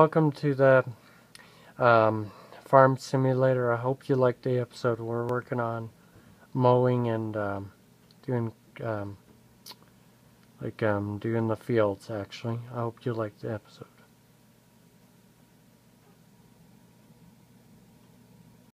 Welcome to the um, farm simulator. I hope you liked the episode. We're working on mowing and um, doing um, like um, doing the fields actually. I hope you liked the episode.